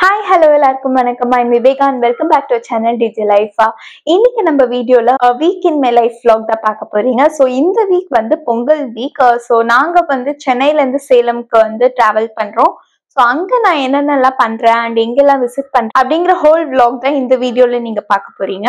Hi hello எல்லாருக்கும் வணக்கம். I'm Vivekan welcome back to channel டிஜி லைஃபா இன்னைக்கு நம்ம வீடியோல week in my life vlog தான் பார்க்க போறீங்க. ஸோ இந்த வீக் வந்து பொங்கல் வீக் ஸோ uh, நாங்க வந்து சென்னையில இருந்து சேலம்க்கு வந்து டிராவல் பண்றோம். ஸோ அங்க நான் என்னென்னலாம் பண்றேன்? அண்ட் எங்கெல்லாம் விசிட் பண்றேன் அப்படிங்கிற ஹோல் vlog தான் இந்த வீடியோல நீங்க பார்க்க போறீங்க.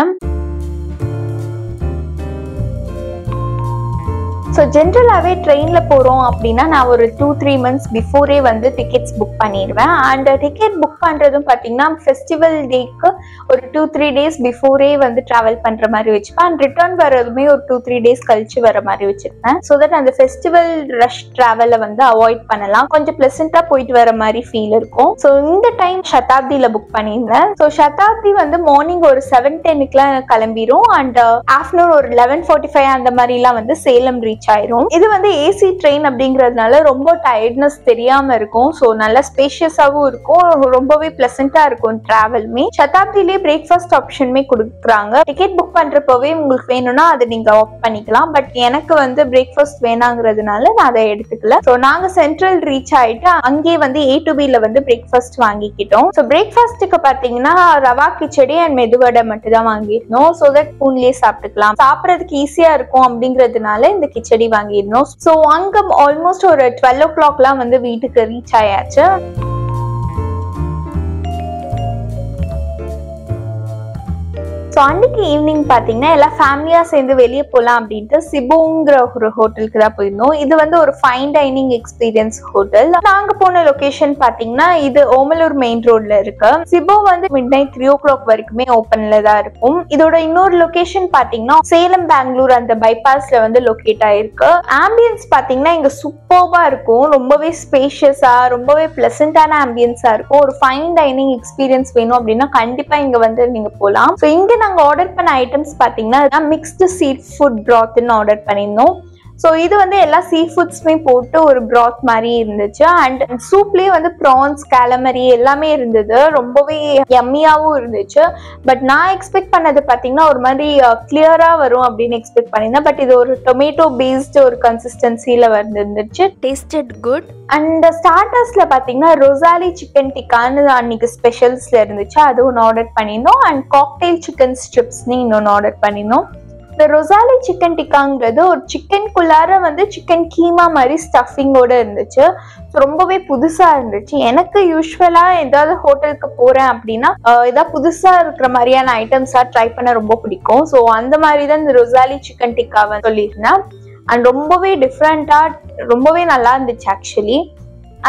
ஸோ ஜென்ரலாகவே ட்ரெயினில் போகிறோம் அப்படின்னா நான் ஒரு டூ த்ரீ மந்த்ஸ் பிஃபோரே வந்து டிக்கெட்ஸ் புக் பண்ணிடுவேன். அண்ட் டிக்கெட் புக் பண்ணுறதும் பார்த்தீங்கன்னா ஃபெஸ்டிவல் டேக்கு ஒரு டூ த்ரீ டேஸ் பிஃபோரே வந்து ட்ராவல் பண்ணுற மாதிரி வச்சுப்பேன். அண்ட் ரிட்டர்ன் வர்றதுமே ஒரு டூ த்ரீ டேஸ் கழிச்சு வர மாதிரி வச்சுருப்பேன் ஸோ தட் அந்த ஃபெஸ்டிவல் ரஷ் ட்ராவலை வந்து அவாய்ட் பண்ணலாம். கொஞ்சம் ப்ளசண்ட்டாக போயிட்டு வர மாதிரி ஃபீல் இருக்கும். ஸோ இந்த டைம் சதாப்தியில் புக் பண்ணியிருந்தேன். ஸோ சதாப்தி வந்து மார்னிங் ஒரு செவன் டென்னுக்குலாம் கிளம்பிரும். அண்ட் ஆஃப்டர்நூன் uh, ஒரு லெவன் ஃபார்ட்டி ஃபைவ் அந்த மாதிரிலாம் வந்து சேலம் ரீச் ஆயிரும். இது வந்து ஏசி ட்ரெயின் அப்படிங்கிறதுனால ரொம்ப டயர்ட்னஸ் தெரியாம இருக்கும். ஸோ நல்லா ஸ்பேஷியஸாகவும் இருக்கும். ரொம்பவே பிளசண்டா இருக்கும் டிராவலுமே சதாப்திலே பிரேக்ஃபாஸ்ட் ஆப்ஷனுமே கொடுக்குறாங்க. டிக்கெட் புக் பண்றப்பவே உங்களுக்கு வேணும்னா அதை நீங்க ஆஃப் பண்ணிக்கலாம். பட் எனக்கு வந்து பிரேக்ஃபாஸ்ட் வேணாங்கிறதுனால நான் அதை எடுத்துக்கல. ஸோ நாங்க சென்ட்ரல் ரீச் ஆயிட்டு அங்கேயே வந்து ஏ டு பில வந்து பிரேக்ஃபாஸ்ட் வாங்கிக்கிட்டோம். ஸோ பிரேக்ஃபாஸ்ட்டுக்கு பார்த்தீங்கன்னா ரவா கிச்சடி அண்ட் மெதுவடை மட்டும் தான் வாங்கியிருந்தோம். ஸோ தட் ஸ்பூன்லேயே சாப்பிட்டுக்கலாம். சாப்பிட்றதுக்கு ஈஸியா இருக்கும் அப்படிங்கிறதுனால இந்த கிச்சடி செடி வாங்கியிருந்தோம். ஸோ அங்கே ஆல்மோஸ்ட் ஒரு டுவெல் ஓ கிளாக்லாம் வந்து வீட்டுக்கு ரீச் ஆயாச்சு. ஸோ அன்னைக்கு ஈவினிங் பார்த்தீங்கன்னா எல்லாம் ஃபேமிலியாக சேர்ந்து வெளியே போகலாம் அப்படின்ட்டு சிபுங்கிற ஒரு ஹோட்டலுக்கு தான் போயிருந்தோம். இது வந்து ஒரு ஃபைன் டைனிங் எக்ஸ்பீரியன்ஸ் ஹோட்டல் நாங்கள் போன லொக்கேஷன் பார்த்தீங்கன்னா இது ஓமலூர் மெயின் ரோட்ல இருக்கு. சிபு வந்து midnight three o'clock வரைக்குமே ஓப்பன்ல தான் இருக்கும். இதோட இன்னொரு லொகேஷன் பார்த்தீங்கன்னா சேலம் பெங்களூர் அந்த பைபாஸ்ல வந்து லொக்கேட் ஆயிருக்கு. ஆம்பியன்ஸ் பார்த்தீங்கன்னா இங்க சூப்பர்பா இருக்கும். ரொம்பவே ஸ்பேஷியஸாக ரொம்பவே பிளசண்டான ஆம்பியன்ஸாக இருக்கும். ஒரு ஃபைன் டைனிங் எக்ஸ்பீரியன்ஸ் வேணும் அப்படின்னா கண்டிப்பாக இங்கே வந்து நீங்கள் போகலாம் ஸோ இங்கே நாங்கள் ஆர்டர் பண்ண ஐட்டம்ஸ் பாத்தீங்கன்னா மிக்ஸ்டு சீட் ஃபுட் ப்ராத்துன்னு ஆர்டர் பண்ணியிருந்தோம். ஸோ இது வந்து எல்லா சீ ஃபுட்ஸுமே போட்டு ஒரு ப்ராத் மாதிரி இருந்துச்சு. அண்ட் சூப்லேயே வந்து ப்ரான்ஸ் கேலமரி எல்லாமே இருந்தது. ரொம்பவே எம்மியாகவும் இருந்துச்சு. பட் நான் எக்ஸ்பெக்ட் பண்ணது பார்த்தீங்கன்னா ஒரு மாதிரி கிளியராக வரும் அப்படின்னு எக்ஸ்பெக்ட் பண்ணியிருந்தேன். பட் இது ஒரு டொமேட்டோ பேஸ்டு ஒரு கன்சிஸ்டன்சியில் வந்துருந்துச்சு. டேஸ்டட் குட் அண்ட் ஸ்டார்டர்ஸில் பார்த்தீங்கன்னா ரொசாலி சிக்கன் டிக்கான்னு அன்னைக்கு ஸ்பெஷல்ஸில் இருந்துச்சு. அது ஒன்று ஆர்டர் பண்ணியிருந்தோம். அண்ட் காக்டெயில் சிக்கன் ஸ்ட்ரிப்ஸ்னு இன்னொன்று ஆர்டர் பண்ணியிருந்தோம். இந்த ரொசாலி சிக்கன் டிக்காங்கிறது ஒரு சிக்கனுக்குள்ளார வந்து சிக்கன் கீமா மாதிரி ஸ்டஃபிங்கோடு இருந்துச்சு. ரொம்பவே புதுசாக இருந்துச்சு. எனக்கு யூஸ்வலாக ஏதாவது ஹோட்டலுக்கு போகிறேன் அப்படின்னா ஏதாவது புதுசாக இருக்கிற மாதிரியான ஐட்டம்ஸாக ட்ரை பண்ண ரொம்ப பிடிக்கும். ஸோ அந்த மாதிரி தான் இந்த ரொசாலி சிக்கன் டிக்காவை சொல்லியிருந்தேன். அண்ட் ரொம்பவே டிஃப்ரெண்ட்டாக ரொம்பவே நல்லா இருந்துச்சு ஆக்சுவலி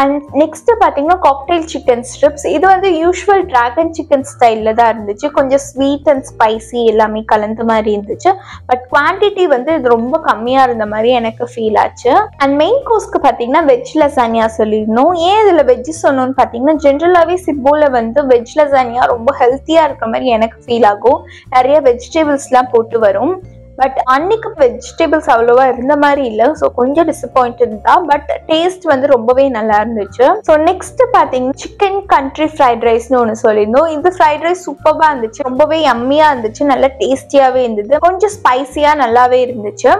அண்ட் நெக்ஸ்ட் பார்த்தீங்கன்னா காக்டெயில் சிக்கன் ஸ்ட்ரிப்ஸ் இது வந்து யூஸ்வல் டிராகன் சிக்கன் ஸ்டைலில் தான் இருந்துச்சு. கொஞ்சம் ஸ்வீட் அண்ட் ஸ்பைசி எல்லாமே கலந்த மாதிரி இருந்துச்சு. பட் குவான்டிட்டி வந்து இது ரொம்ப கம்மியாக இருந்த மாதிரி எனக்கு ஃபீல் ஆச்சு. அண்ட் மெயின் கோர்ஸ்க்கு பார்த்தீங்கன்னா வெஜ் லசானியா சொல்லியிருந்தோம். ஏன் இதில் வெஜ் சொன்னோன்னு பார்த்தீங்கன்னா ஜென்ரலாகவே சிப்போவில் வந்து வெஜ் லசானியா ரொம்ப ஹெல்த்தியாக இருக்கிற மாதிரி எனக்கு ஃபீல் ஆகும். நிறைய வெஜிடபிள்ஸ்லாம் போட்டு வரும். பட் அன்னைக்கு வெஜிடபிள்ஸ் அவ்வளோவா இருந்த மாதிரி இல்லை. ஸோ கொஞ்சம் டிசப்பாயிண்டட் தான். பட் டேஸ்ட் வந்து ரொம்பவே நல்லா இருந்துச்சு. ஸோ நெக்ஸ்ட் பார்த்தீங்கன்னா சிக்கன் கண்ட்ரி ஃப்ரைட் ரைஸ்னு ஒன்று சொல்லியிருந்தோம். இது ஃப்ரைட் ரைஸ் சூப்பராக இருந்துச்சு. ரொம்பவே எம்மியாக இருந்துச்சு. நல்லா டேஸ்டியாகவே இருந்தது. கொஞ்சம் ஸ்பைசியாக நல்லாவே இருந்துச்சு.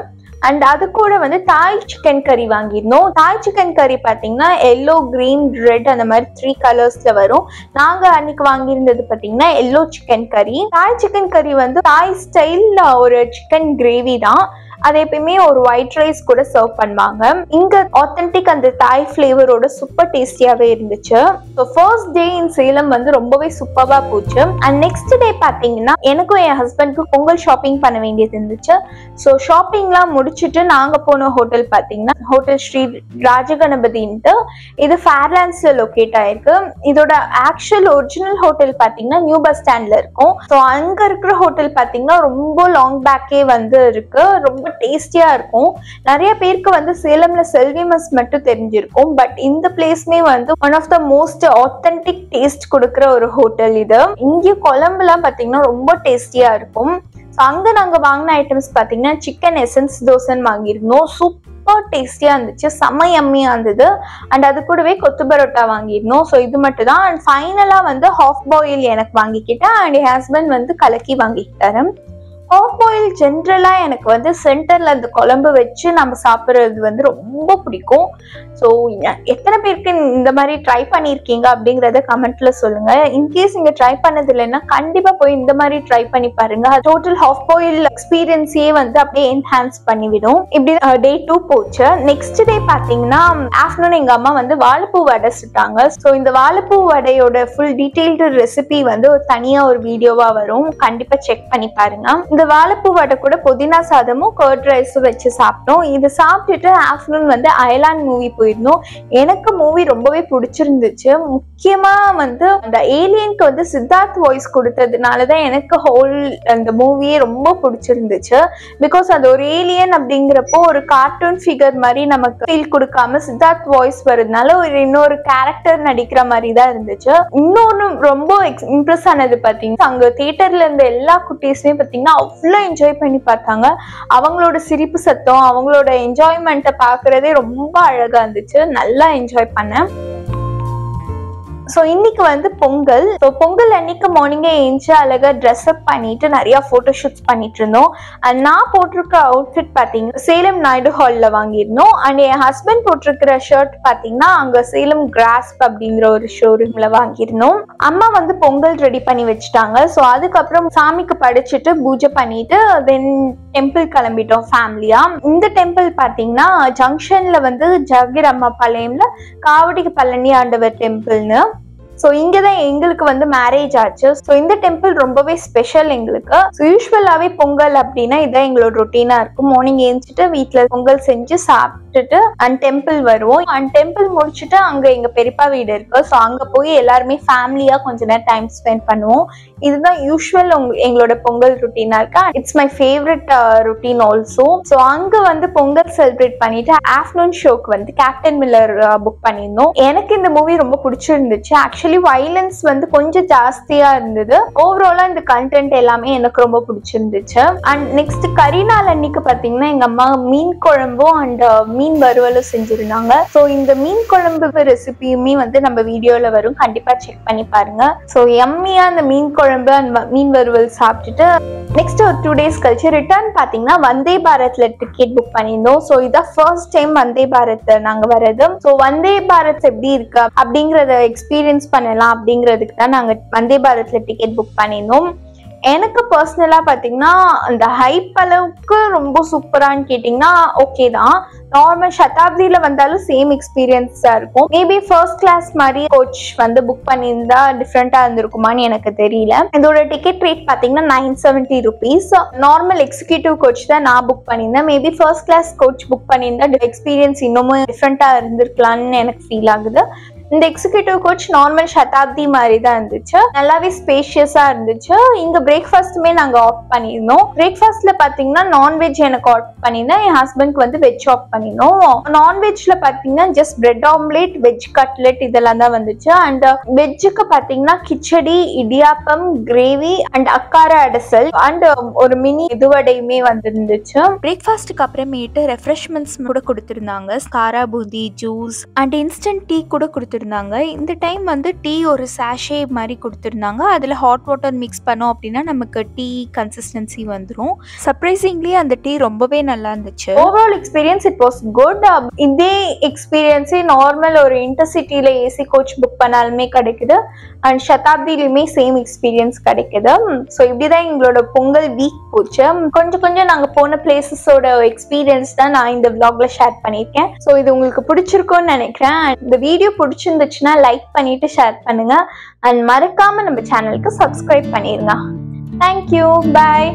அண்ட் அது கூட வந்து தாய் சிக்கன் கறி வாங்கியிருந்தோம். தாய் சிக்கன் கறி பார்த்தீங்கன்னா எல்லோ கிரீன் ரெட் அந்த மாதிரி த்ரீ கலர்ஸ்ல வரும். நாங்க அன்னைக்கு வாங்கியிருந்தது பார்த்தீங்கன்னா எல்லோ சிக்கன் கறி தாய் சிக்கன் கறி வந்து தாய் ஸ்டைல் ஒரு சிக்கன் கிரேவி தான். அது எப்பயுமே ஒரு ஒயிட் ரைஸ் கூட சர்வ் பண்ணுவாங்க. இங்க ஆத்தென்டிக் அந்த தாய் ஃபிளேவரோட சூப்பர் டேஸ்டியாவே இருந்துச்சு. So first day in Salem வந்து ரொம்பவே சூப்பராக போச்சு. அண்ட் நெக்ஸ்ட் டே பார்த்தீங்கன்னா எனக்கும் என் ஹஸ்பண்ட்க்கு பொங்கல் ஷாப்பிங் பண்ண வேண்டியது இருந்துச்சு. ஸோ ஷாப்பிங்லாம் முடிச்சுட்டு நாங்கள் போன ஹோட்டல் பார்த்தீங்கன்னா ஹோட்டல் ஸ்ரீ ராஜகணபதின்ட்டு இது ஃபேர்லாண்ட்ஸ்ல லொக்கேட் ஆயிருக்கு. இதோட ஆக்சுவல் ஒரிஜினல் ஹோட்டல் பார்த்தீங்கன்னா நியூ பஸ் ஸ்டாண்ட்ல இருக்கும். ஸோ அங்கே இருக்கிற ஹோட்டல் பார்த்தீங்கன்னா ரொம்ப லாங் பேக்கே வந்து இருக்கு. ரொம்ப டேஸ்டியா இருக்கும். நிறைய பேருக்கு வந்து சேலம்ல செல்வி மஸ் மட்டும் தெரிஞ்சிருக்கும். பட் இந்த பிளேஸ்மே வந்து one of the most authentic taste கொடுக்குற ஒரு ஹோட்டல் இது. இங்கே குழம்புலாம் பார்த்தீங்கன்னா ரொம்ப டேஸ்டியாக இருக்கும். ஸோ அங்கே நாங்கள் வாங்கின ஐட்டம்ஸ் பார்த்தீங்கன்னா சிக்கன் எசன்ஸ் தோசைன்னு வாங்கியிருந்தோம். சூப்பர் டேஸ்டியாக இருந்துச்சு. செம்ம யம்மியாக இருந்தது. அண்ட் அது கூடவே கொத்து பரோட்டா வாங்கியிருந்தோம். ஸோ இது மட்டும் தான். அண்ட் ஃபைனலாக வந்து ஹாஃப் பாயில் எனக்கு வாங்கிக்கிட்டேன். அண்ட் என் ஹஸ்பண்ட் வந்து கலக்கி வாங்கிக்கிட்டாரு. ஹாஃப் பாயில் ஜென்ரலாக எனக்கு வந்து சென்டரில் அந்த குழம்பு வச்சு நம்ம சாப்பிட்றது வந்து ரொம்ப பிடிக்கும். ஸோ எத்தனை பேருக்கு இந்த மாதிரி ட்ரை பண்ணியிருக்கீங்க அப்படிங்கிறத கமெண்ட்ல சொல்லுங்க. இன்கேஸ் நீங்கள் ட்ரை பண்ணது இல்லைன்னா கண்டிப்பாக போய் இந்த மாதிரி ட்ரை பண்ணி பாருங்க. டோட்டல் ஹாஃப் பாயில் எக்ஸ்பீரியன்ஸையே வந்து அப்படியே என்ஹான்ஸ் பண்ணிவிடும். இப்படி டே டூ போச்சு. நெக்ஸ்ட் டே பார்த்தீங்கன்னா ஆஃப்டர்நூன் எங்கள் அம்மா வந்து வாழைப்பூ வடை சுட்டாங்க. ஸோ இந்த வாழைப்பூ வடையோட ஃபுல் டீட்டெயில்டு ரெசிபி வந்து ஒரு தனியாக ஒரு வீடியோவாக வரும். கண்டிப்பாக செக் பண்ணி பாருங்க. இந்த வாழைப்பூ வடை கூட புதினா சாதமும் கர்ட் ரைஸும் வச்சு சாப்பிட்டோம். இது சாப்பிட்டுட்டு ஆஃப்டர்நூன் வந்து அயலாண்ட் மூவி போயிருந்தோம். எனக்கு மூவி ரொம்பவே பிடிச்சிருந்துச்சு. முக்கியமா வந்து அந்த ஏலியனுக்கு வந்து சித்தார்த் வாய்ஸ் கொடுத்ததுனால தான் எனக்கு ஹோல் அந்த மூவியே ரொம்ப பிடிச்சிருந்துச்சு. பிகாஸ் அது ஒரு ஏலியன் அப்படிங்கிறப்போ ஒரு கார்ட்டூன் ஃபிகர் மாதிரி நமக்கு ஃபீல் கொடுக்காம சித்தார்த் வாய்ஸ் வரதுனால ஒரு இன்னொரு கேரக்டர் நடிக்கிற மாதிரி தான் இருந்துச்சு. இன்னொன்னு ரொம்ப இம்ப்ரெஸ் ஆனது பார்த்தீங்கன்னா அங்க தியேட்டர்ல இருந்த எல்லா குட்டீஸுமே பார்த்தீங்கன்னா ஃபுல்லாக என்ஜாய் பண்ணி பார்த்தாங்க. அவங்களோட சிரிப்பு சத்தம் அவங்களோட என்ஜாய்மெண்ட்டை பார்க்குறதே ரொம்ப அழகா இருந்துச்சு. நல்லா என்ஜாய் பண்ணேன். ஸோ இன்னைக்கு வந்து பொங்கல். ஸோ பொங்கல் அன்னைக்கு மார்னிங்கே ஏஞ்சி அழகா ட்ரெஸ் அப் பண்ணிட்டு நிறைய ஃபோட்டோ ஷூட்ஸ் பண்ணிட்டு இருந்தோம். அண்ட் நான் போட்டிருக்க அவுட்ஃபிட் பார்த்தீங்கன்னா சேலம் நாயுடு ஹாலில் வாங்கியிருந்தோம். அண்ட் என் ஹஸ்பண்ட் போட்டிருக்கிற ஷர்ட் பார்த்தீங்கன்னா அங்கே சேலம் கிராஸ்ப் அப்படிங்கிற ஒரு ஷோரூமில் வாங்கியிருந்தோம். அம்மா வந்து பொங்கல் ரெடி பண்ணி வச்சுட்டாங்க. ஸோ அதுக்கப்புறம் சாமிக்கு படைச்சிட்டு பூஜை பண்ணிட்டு தென் டெம்பிள் கிளம்பிட்டோம் ஃபேமிலியா இந்த டெம்பிள் பார்த்தீங்கன்னா ஜங்ஷன்ல வந்து ஜகீர் அம்மா பாளையம்ல காவடிக்கு பழனி ஆண்டவர் டெம்பிள்னு ஸோ இங்கே தான் எங்களுக்கு வந்து மேரேஜ் ஆச்சு. ஸோ இந்த டெம்பிள் ரொம்பவே ஸ்பெஷல் எங்களுக்கு. ஸோ யூஸ்வலாகவே பொங்கல் அப்படின்னா இதான் எங்களோட ரொட்டீனாக இருக்கும். மார்னிங் ஏஞ்சிட்டு வீட்டில் பொங்கல் செஞ்சு விட்டுட்டு அண்ட் டெம்பிள் வருவோம். அண்ட் டெம்பிள் முடிச்சுட்டு அங்கே எங்கள் பெரியப்பா வீடு இருக்கு. ஸோ அங்கே போய் எல்லாருமே ஃபேமிலியாக கொஞ்ச நேரம் டைம் ஸ்பெண்ட் பண்ணுவோம். இதுதான் யூஸ்வல் எங்களோட பொங்கல் ருட்டீனா இருக்கு? It's my favourite routine also so அங்கே வந்து பொங்கல் செலிப்ரேட் பண்ணிட்டு ஆஃப்டர்நூன் ஷோக்கு வந்து கேப்டன் மில்லர் புக் பண்ணியிருந்தோம். எனக்கு இந்த மூவி ரொம்ப பிடிச்சிருந்துச்சு. ஆக்சுவலி வைலன்ஸ் வந்து கொஞ்சம் ஜாஸ்தியா இருந்தது. ஓவராலா இந்த கண்டென்ட் எல்லாமே எனக்கு ரொம்ப பிடிச்சிருந்துச்சு. அண்ட் நெக்ஸ்ட் கரிநாள் அன்னைக்கு பாத்தீங்கன்னா எங்க அம்மா மீன் குழம்பும் அண்ட் மீன் மீன் வறுவலும் செஞ்சிருந்தாங்க. ஸோ இந்த மீன் குழம்பு ரெசிபியுமே வந்து நம்ம வீடியோல வரும். கண்டிப்பா செக் பண்ணி பாருங்க. ஸோ எம்மியா அந்த மீன் குழம்பு அண்ட் மீன் வறுவல் சாப்பிட்டுட்டு நெக்ஸ்ட் ஒரு டூ டேஸ் கழிச்சு ரிட்டர்ன் பாத்தீங்கன்னா வந்தே பாரத்ல டிக்கெட் புக் பண்ணியிருந்தோம். ஸோ இதான் ஃபர்ஸ்ட் டைம் வந்தே பாரத் நாங்க வர்றது. ஸோ வந்தே பாரத் எப்படி இருக்கு? அப்படிங்கறத எக்ஸ்பீரியன்ஸ் பண்ணலாம் அப்படிங்கிறதுக்கு தான் நாங்க வந்தே பாரத்ல டிக்கெட் புக் பண்ணியிருந்தோம். எனக்கு பர்சனலாக பார்த்தீங்கன்னா அந்த ஹைப் அளவுக்கு ரொம்ப சூப்பரான்னு கேட்டிங்கன்னா ஓகே தான். நார்மல் சதாப்தியில் வந்தாலும் சேம் எக்ஸ்பீரியன்ஸாக இருக்கும். மேபி ஃபர்ஸ்ட் கிளாஸ் மாதிரி கோச் வந்து புக் பண்ணியிருந்தா டிஃப்ரெண்ட்டாக இருந்திருக்குமான்னு எனக்கு தெரியல. இதோட டிக்கெட் ரேட் பார்த்தீங்கன்னா nine seventy rupees normal executive coach தான் நான் புக் பண்ணியிருந்தேன். Maybe first class coach book பண்ணியிருந்தா எக்ஸ்பீரியன்ஸ் இன்னமும் டிஃப்ரெண்ட்டாக இருந்திருக்கலான்னு எனக்கு ஃபீல் ஆகுது. இந்த எக்ஸிக்யூட்டிவ் கோச் நார்மல் சதாப்தி மாதிரி தான் இருந்துச்சு. நல்லாவே ஸ்பேஷியஸா இருந்துச்சு. இங்க பிரேக்ஃபாஸ்ட்டுமே நாங்க ஆஃப் பண்ணியிருந்தோம். பிரேக்ஃபாஸ்ட்ல பாத்தீங்கன்னா நான்வெஜ் எனக்கு ஆஃப் பண்ணிருந்தேன் என் ஹஸ்பண்ட்க்கு வந்து வெஜ் ஆஃப் பண்ணிருந்தோம் நான்வெஜ்ல பாத்தீங்கன்னா just bread omelette veg cutlet இதெல்லாம் தான் வந்துச்சு. அண்ட் வெஜ்ஜுக்கு uh, பாத்தீங்கன்னா khichdi idiyappam gravy and அக்கார அடசல் and um, ஒரு மினி இதுவடையுமே வந்துருந்துச்சு. பிரேக்ஃபாஸ்ட்டுக்கு அப்புறமேட்டு ரெஃப்ரெஷ்மெண்ட்ஸ் கூட கொடுத்துருந்தாங்க. ஸ்காரா boondi juice and instant tea கூட கொடுத்துருந்தாங்க. இந்த டைம் வந்து டீ ஒரு சாஷே மாதிரி கொடுத்துருந்தாங்க. அதில் ஹாட் வாட்டர் மிக்ஸ் பண்ணோம் அப்படின்னா நமக்கு டீ கன்சிஸ்டன்சி வந்துடும் சர்ப்ரைசிங்லி அந்த டீ ரொம்பவே நல்லா இருந்துச்சு. Overall experience it was good இதே எக்ஸ்பீரியன்ஸே நார்மல் ஒரு இன்டர்சிட்டியில் ஏசி கோச் புக் பண்ணாலுமே கிடைக்குது. அண்ட் சதாப்திலையுமே சேம் எக்ஸ்பீரியன்ஸ் கிடைக்குது. Um, ஸோ இப்படிதான் எங்களோட பொங்கல் வீக் போச்சு. Um, கொஞ்சம் கொஞ்சம் நாங்க போன பிளேசஸோட எக்ஸ்பீரியன்ஸ் தான் நான் இந்த vlogல ஷேர் பண்ணியிருக்கேன். ஸோ இது உங்களுக்கு பிடிச்சிருக்கும்னு நினைக்கிறேன். இந்த வீடியோ பிடிச்சிருந்துச்சுன்னா லைக் பண்ணிட்டு ஷேர் பண்ணுங்க. அண்ட் மறக்காம நம்ம சேனலுக்கு சப்ஸ்கிரைப் பண்ணிருங்க. Thank you bye